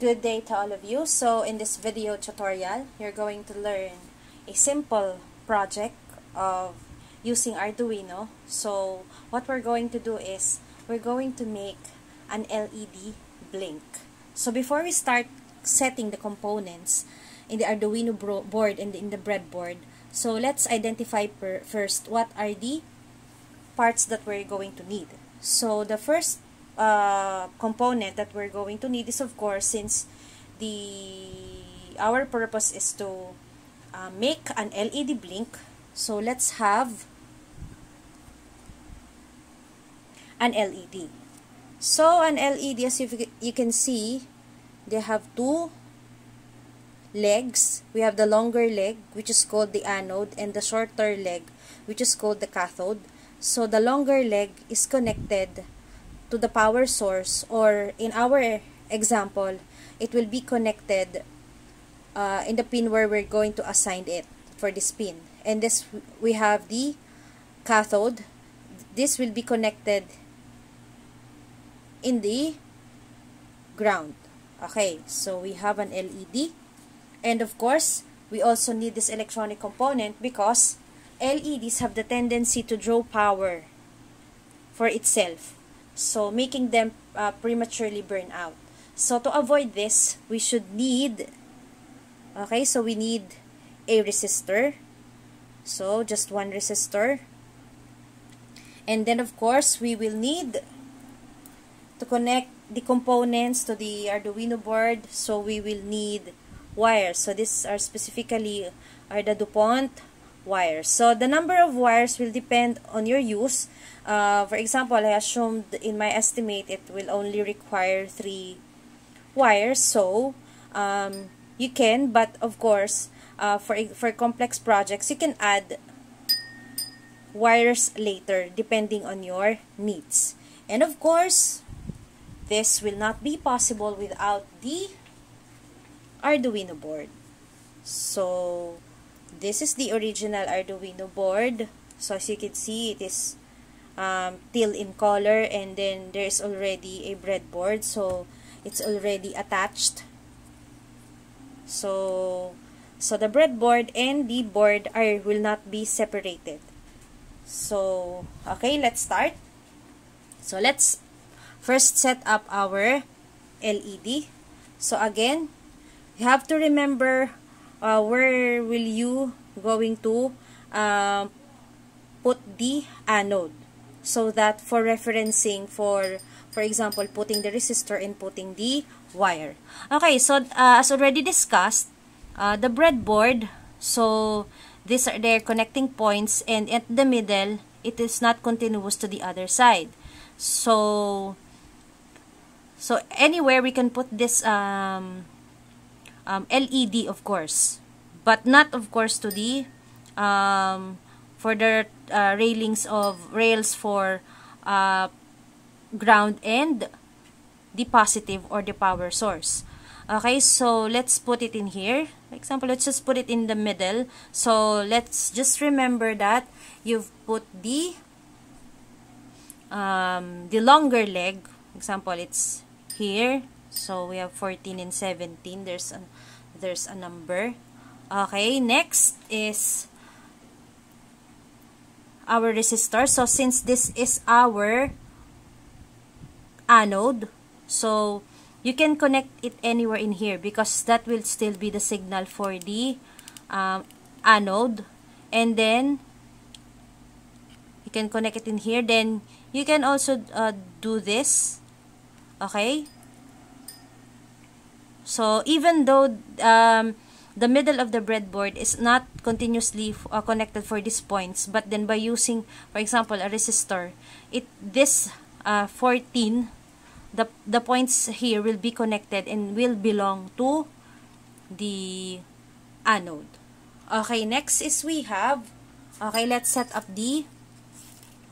Good day to all of you. So in this video tutorial, you're going to learn a simple project of using Arduino. So what we're going to do is we're going to make an LED blink. So before we start setting the components in the Arduino board and in the breadboard, so let's identify first what are the parts that we're going to need. So the first uh, component that we're going to need is of course since the our purpose is to uh, make an LED blink. So let's have an LED so an LED as you, you can see they have two legs. We have the longer leg which is called the anode and the shorter leg which is called the cathode. So the longer leg is connected to the power source or in our example, it will be connected uh, in the pin where we're going to assign it for this pin. And this we have the cathode. This will be connected in the ground. Okay, so we have an LED. And of course, we also need this electronic component because LEDs have the tendency to draw power for itself so making them uh, prematurely burn out. So to avoid this, we should need, okay, so we need a resistor. So just one resistor. And then of course, we will need to connect the components to the Arduino board. So we will need wires. So these are specifically are the DuPont wires. So the number of wires will depend on your use. Uh, for example, I assumed in my estimate it will only require three wires. So um, you can, but of course, uh, for for complex projects, you can add wires later depending on your needs. And of course, this will not be possible without the Arduino board. So this is the original Arduino board. So as you can see, it is um, teal in color and then there's already a breadboard. So it's already attached. So so the breadboard and the board are will not be separated. So okay, let's start. So let's first set up our LED. So again, you have to remember uh, where will you going to uh, put the anode? So that for referencing for for example putting the resistor and putting the wire. Okay so uh, as already discussed uh, the breadboard so these are their connecting points and at the middle it is not continuous to the other side. So so anywhere we can put this um, um, LED of course. But not of course to the um, for the uh, railings of rails for uh, ground and the positive or the power source. Okay so let's put it in here. For example let's just put it in the middle. So let's just remember that you've put the um, the longer leg. Example it's here. So we have 14 and 17 there's a there's a number. Okay next is our resistor. So since this is our anode so you can connect it anywhere in here because that will still be the signal for the um, anode. And then you can connect it in here. Then you can also uh, do this. Okay so even though um, the middle of the breadboard is not continuously uh, connected for these points but then by using for example a resistor it this uh, 14 the the points here will be connected and will belong to the anode. Okay next is we have okay let's set up the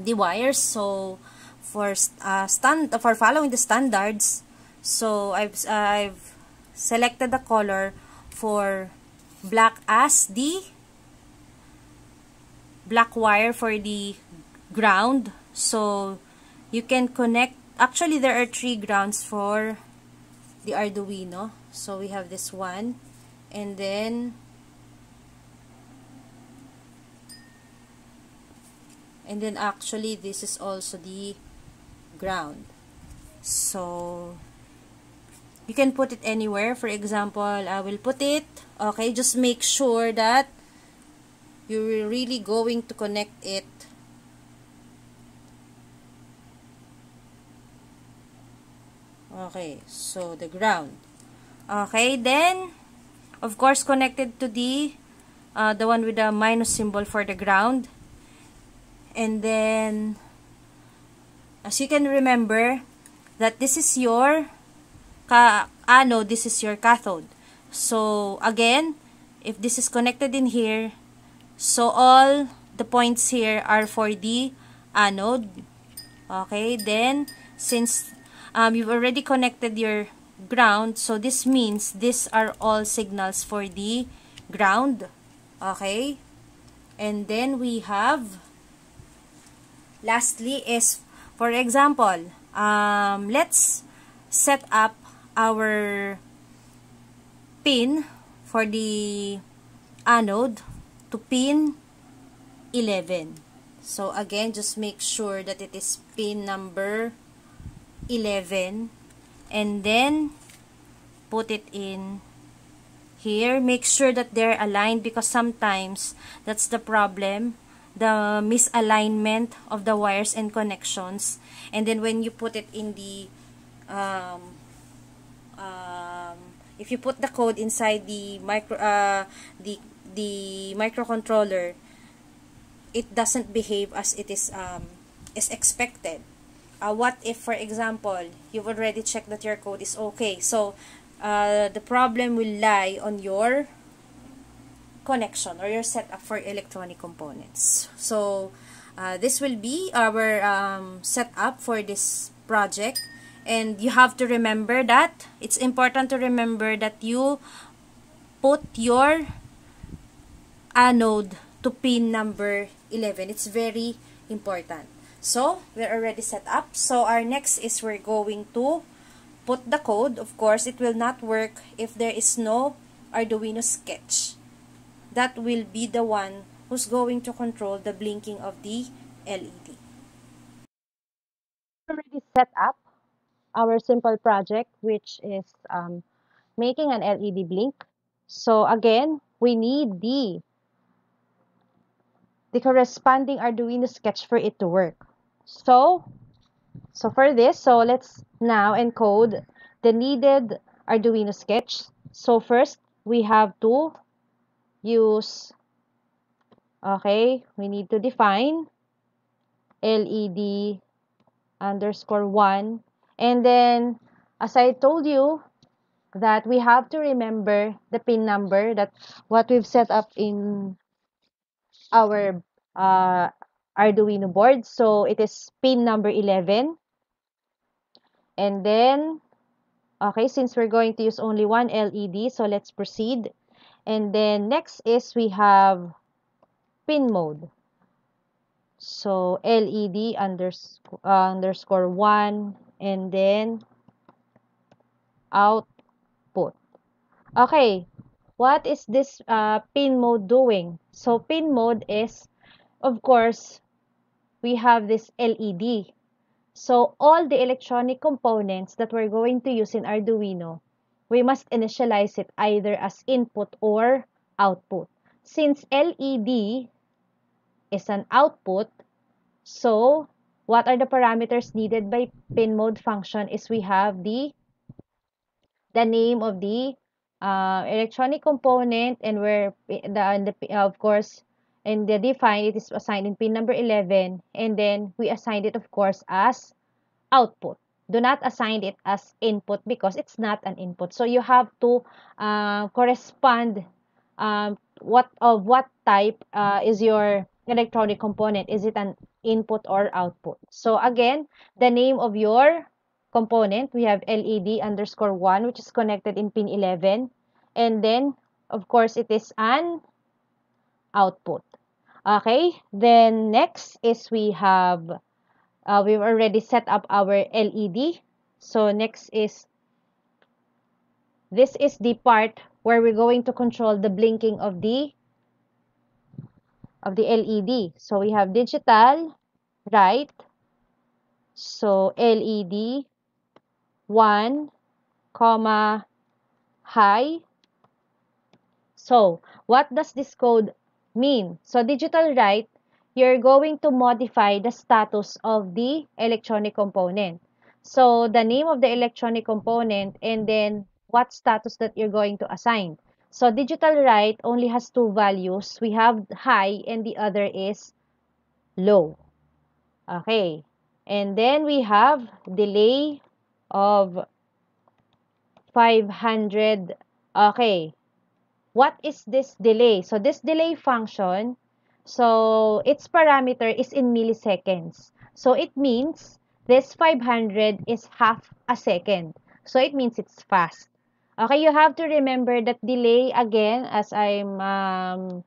the wires. So for uh, stand for following the standards so I've I've selected the color for black as the black wire for the ground so you can connect actually there are three grounds for the Arduino. So we have this one. And then and then actually this is also the ground. So you can put it anywhere. For example, I will put it. Okay, just make sure that you're really going to connect it Okay, so the ground. Okay, then, of course, connected to the, uh, the one with the minus symbol for the ground. And then, as you can remember, that this is your ka anode, this is your cathode. So, again, if this is connected in here, so all the points here are for the anode. Okay, then, since um, you've already connected your ground. So, this means these are all signals for the ground. Okay? And then we have, lastly is, for example, um, let's set up our pin for the anode to pin 11. So, again, just make sure that it is pin number 11 and then put it in here. Make sure that they're aligned because sometimes that's the problem the misalignment of the wires and connections. And then when you put it in the um, um, if you put the code inside the micro uh, the the microcontroller it doesn't behave as it is um, is expected uh, what if, for example, you've already checked that your code is okay. So, uh, the problem will lie on your connection or your setup for electronic components. So, uh, this will be our um, setup for this project. And you have to remember that, it's important to remember that you put your anode to pin number 11. It's very important. So, we're already set up. So, our next is we're going to put the code. Of course, it will not work if there is no Arduino sketch. That will be the one who's going to control the blinking of the LED. Already set up our simple project, which is um, making an LED blink. So, again, we need the the corresponding Arduino sketch for it to work. So, so for this, so let's now encode the needed Arduino sketch. So first, we have to use, okay, we need to define LED underscore 1. And then, as I told you, that we have to remember the pin number that what we've set up in our uh, Arduino board. So it is pin number 11. And then, okay, since we're going to use only one LED, so let's proceed. And then next is we have pin mode. So LED underscore, uh, underscore 1 and then output. Okay, what is this uh, pin mode doing? So pin mode is, of course, we have this LED. So all the electronic components that we're going to use in Arduino, we must initialize it either as input or output. Since LED is an output, so what are the parameters needed by pin mode function is we have the the name of the uh, electronic component and where the, the of course and the define it is assigned in pin number 11 and then we assigned it of course as output. Do not assign it as input because it's not an input. So you have to uh, correspond um, what of what type uh, is your electronic component. Is it an input or output so again the name of your component we have led underscore 1 which is connected in pin 11 and then of course it is an output. Okay, then next is we have, uh, we've already set up our LED. So next is this is the part where we're going to control the blinking of the of the LED. So we have digital write? So LED 1, comma, high. So what does this code mean? So digital write, you're going to modify the status of the electronic component. So the name of the electronic component and then what status that you're going to assign. So digital write only has two values. We have high and the other is low. Okay. And then we have delay of 500. Okay. What is this delay? So this delay function, so its parameter is in milliseconds. So it means this 500 is half a second. So it means it's fast. Okay, you have to remember that delay again as I'm um,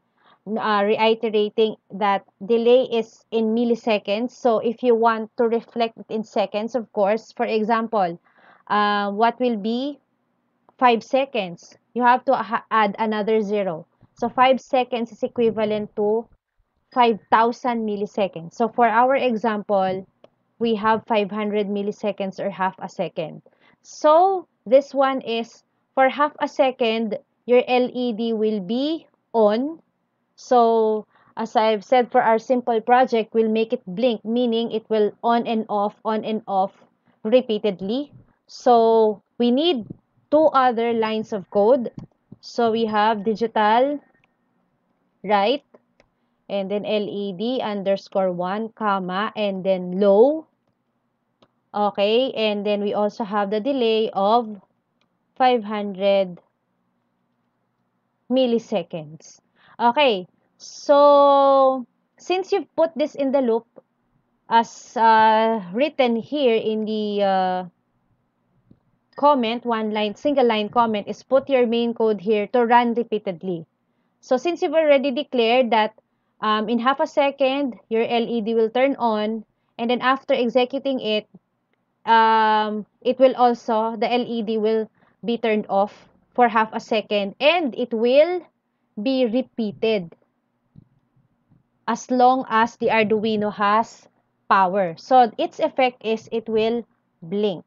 uh, reiterating that delay is in milliseconds. So if you want to reflect it in seconds, of course, for example, uh, what will be 5 seconds? You have to add another zero. So 5 seconds is equivalent to 5,000 milliseconds. So for our example, we have 500 milliseconds or half a second. So this one is for half a second, your LED will be on. So, as I've said for our simple project, we'll make it blink, meaning it will on and off, on and off repeatedly. So, we need two other lines of code. So, we have digital, right? And then LED underscore 1, comma, and then low. Okay, and then we also have the delay of 500 milliseconds. Okay, so since you've put this in the loop as uh, written here in the uh, comment, one line, single line comment is put your main code here to run repeatedly. So since you've already declared that um, in half a second, your LED will turn on and then after executing it, um, it will also, the LED will be turned off for half a second and it will be repeated as long as the Arduino has power. So, its effect is it will blink.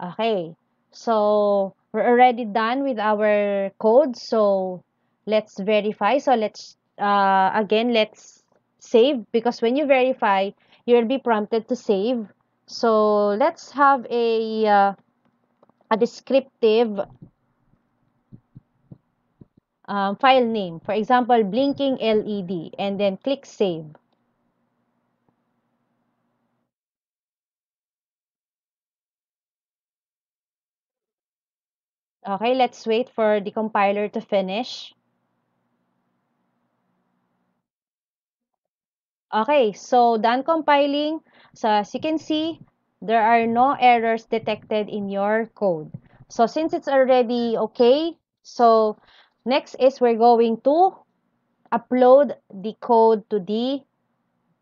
Okay. So, we're already done with our code. So, let's verify. So, let's, uh, again, let's save because when you verify, you'll be prompted to save. So, let's have a uh, a descriptive um, file name. For example, blinking LED and then click save. Okay, let's wait for the compiler to finish. Okay, so done compiling. So as you can see, there are no errors detected in your code. So since it's already okay, so next is we're going to upload the code to the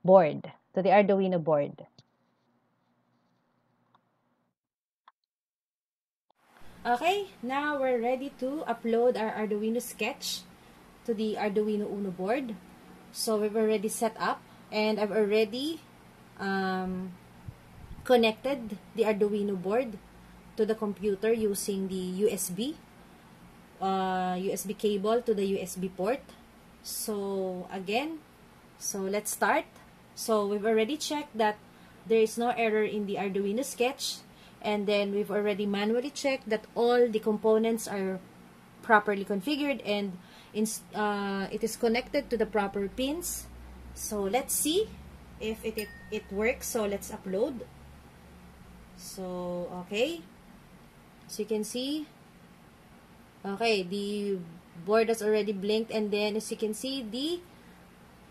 board, to the Arduino board. Okay, now we're ready to upload our Arduino sketch to the Arduino Uno board. So we've already set up and I've already um, connected the Arduino board to the computer using the USB uh, USB cable to the USB port. So again so let's start. So we've already checked that there is no error in the Arduino sketch and then we've already manually checked that all the components are properly configured and uh, it is connected to the proper pins. So let's see if it, it, it works. So let's upload so, okay. So, you can see, okay, the board has already blinked and then as you can see, the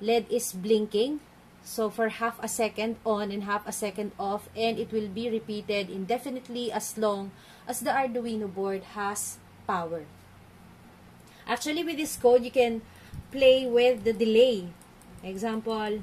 LED is blinking. So, for half a second on and half a second off and it will be repeated indefinitely as long as the Arduino board has power. Actually, with this code, you can play with the delay. Example,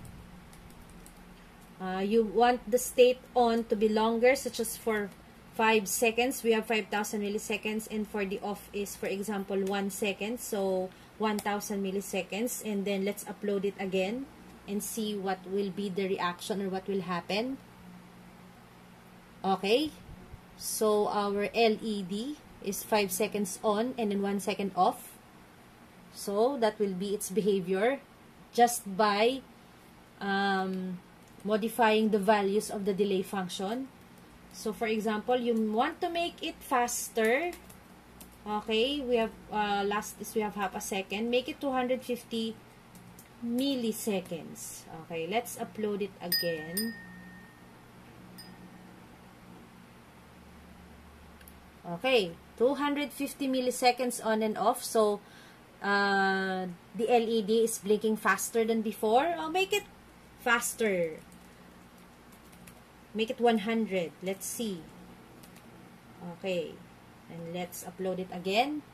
uh, you want the state on to be longer, such as for 5 seconds, we have 5,000 milliseconds. And for the off is, for example, 1 second. So, 1,000 milliseconds. And then, let's upload it again and see what will be the reaction or what will happen. Okay. So, our LED is 5 seconds on and then 1 second off. So, that will be its behavior just by um, modifying the values of the delay function. So, for example, you want to make it faster. Okay, we have, uh, last is we have half a second. Make it 250 milliseconds. Okay, let's upload it again. Okay, 250 milliseconds on and off. So, uh, the LED is blinking faster than before. I'll make it faster. Make it 100. Let's see. Okay. And let's upload it again.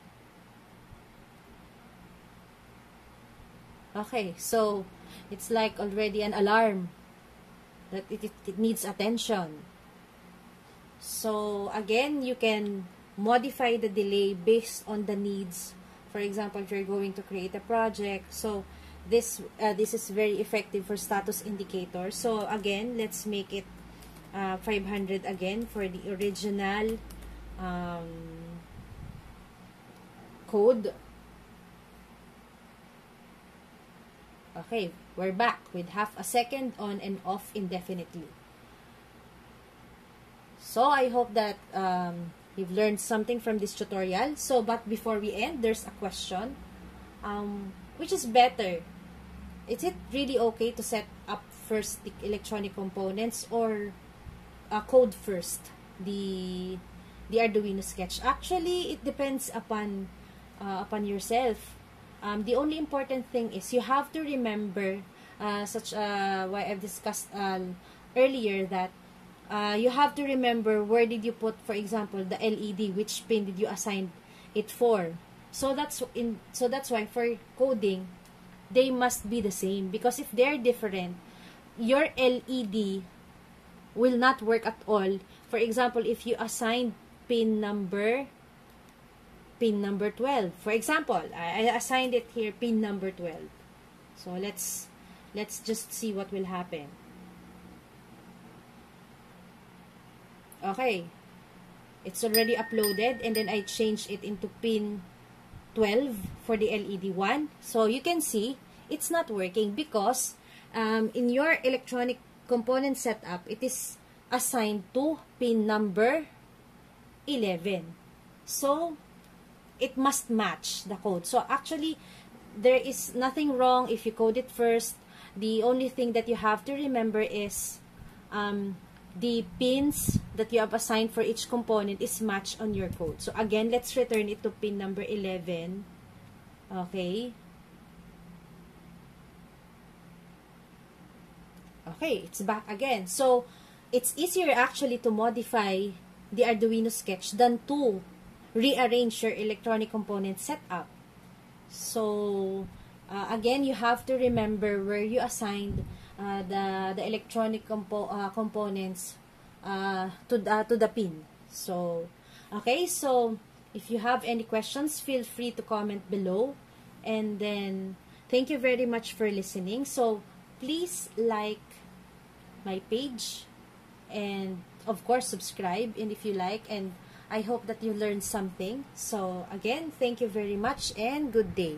Okay, so it's like already an alarm that it, it, it needs attention. So again, you can modify the delay based on the needs. For example, if you're going to create a project, so this uh, this is very effective for status indicator. So again, let's make it uh, 500 again for the original um, code. Okay, we're back with half a second on and off indefinitely. So I hope that um, you've learned something from this tutorial. So, but before we end, there's a question. Um, which is better? Is it really okay to set up first the electronic components or uh, code first the the Arduino sketch. Actually, it depends upon uh, upon yourself. Um, the only important thing is you have to remember, uh, such uh, why I've discussed uh, earlier that uh, you have to remember where did you put, for example, the LED, which pin did you assign it for. So that's in so that's why for coding, they must be the same because if they're different, your LED will not work at all. For example, if you assign pin number pin number 12. For example, I, assigned it here pin number 12. So let's let's just see what will happen. Okay. It's already uploaded and then I changed it into pin 12 for the LED one. So you can see it's not working because um, in your electronic component setup, it is assigned to pin number 11. So, it must match the code. So, actually, there is nothing wrong if you code it first. The only thing that you have to remember is um, the pins that you have assigned for each component is matched on your code. So, again, let's return it to pin number 11. Okay. Okay, it's back again. So, it's easier actually to modify the Arduino sketch than to rearrange your electronic component setup. So, uh, again, you have to remember where you assigned uh, the, the electronic compo uh, components uh, to, the, to the pin. So, okay, so if you have any questions, feel free to comment below. And then, thank you very much for listening. So, please like my page and of course subscribe and if you like and I hope that you learned something. So again, thank you very much and good day.